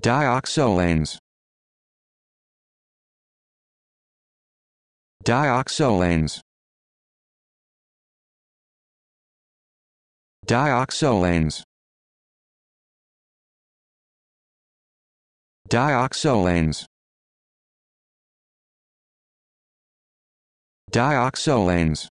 dioxolanes. Dioxolanes. Dioxolanes. Dioxolanes. Dioxolanes.